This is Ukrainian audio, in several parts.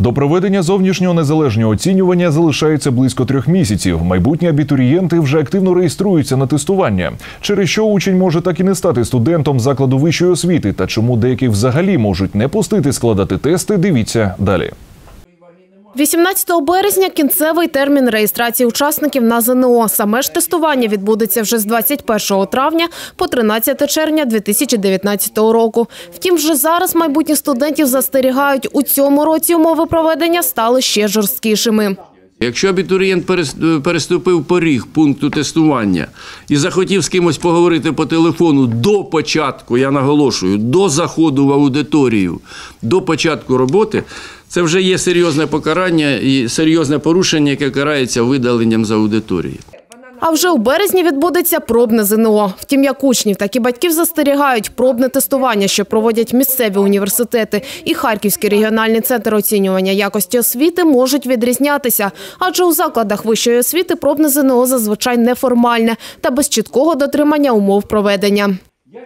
До проведення зовнішнього незалежного оцінювання залишається близько трьох місяців. Майбутні абітурієнти вже активно реєструються на тестування. Через що учень може так і не стати студентом закладу вищої освіти, та чому деякі взагалі можуть не пустити складати тести. Дивіться далі. 18 березня кінцевий термін реєстрації учасників на ЗНО. Саме ж тестування відбудеться вже з 21 травня по 13 червня 2019 року. Втім, вже зараз майбутніх студентів застерігають, у цьому році умови проведення стали ще жорсткішими. Якщо абітурієнт перес- переступив поріг пункту тестування і захотів з кимось поговорити по телефону до початку, я наголошую, до заходу в аудиторію, до початку роботи, це вже є серйозне покарання і серйозне порушення, яке карається видаленням з аудиторії. А вже у березні відбудеться пробне ЗНО. Втім, як учнів, так і батьків застерігають, пробне тестування, що проводять місцеві університети і Харківський регіональний центр оцінювання якості освіти можуть відрізнятися. Адже у закладах вищої освіти пробне ЗНО зазвичай неформальне та без чіткого дотримання умов проведення.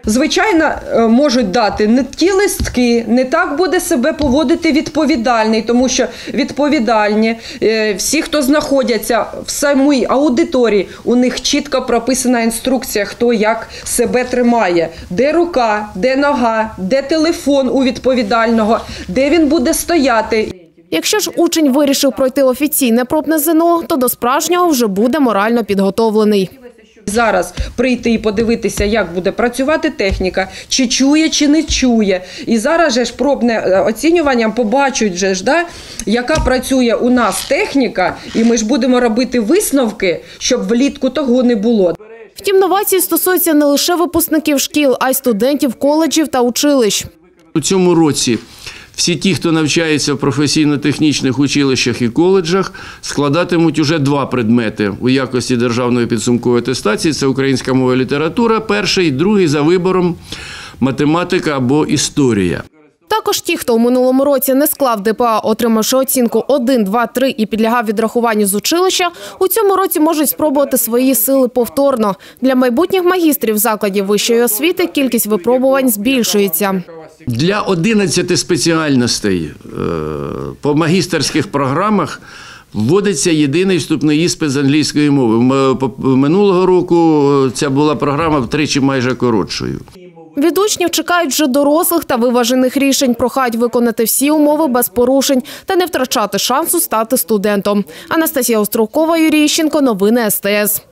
Звичайно, е, можуть дати не ті листки, не так буде себе поводити відповідальний, тому що відповідальні е, всі, хто знаходяться в самій аудиторії, у них чітко прописана інструкція, хто як себе тримає, де рука, де нога, де телефон у відповідального, де він буде стояти. Якщо ж учень вирішив пройти офіційне пробне ЗНО, то до справжнього вже буде морально підготовлений. Зараз прийти і подивитися, як буде працювати техніка, чи чує, чи не чує. І зараз же ж пробне е, оцінювання побачать, же ж, да, яка працює у нас техніка, і ми ж будемо робити висновки, щоб влітку того не було. Втім, новації стосуються не лише випускників шкіл, а й студентів коледжів та училищ. У цьому році всі ті, хто навчається в професійно-технічних училищах і коледжах, складатимуть уже два предмети у якості державної підсумкової атестації. Це українська мова і література, перший, другий за вибором математика або історія. Також ті, хто у минулому році не склав ДПА, отримавши оцінку 1, 2, 3 і підлягав відрахуванню з училища, у цьому році можуть спробувати свої сили повторно. Для майбутніх магістрів закладів вищої освіти кількість випробувань збільшується. Для 11 спеціальностей е, по магістерських програмах вводиться єдиний вступний іспит з англійської мови. По- Минулого року е, ця була програма втричі майже коротшою. Від учнів чекають вже дорослих та виважених рішень. Прохають виконати всі умови без порушень та не втрачати шансу стати студентом. Анастасія Острокова, Юрій Іщенко. Новини СТС.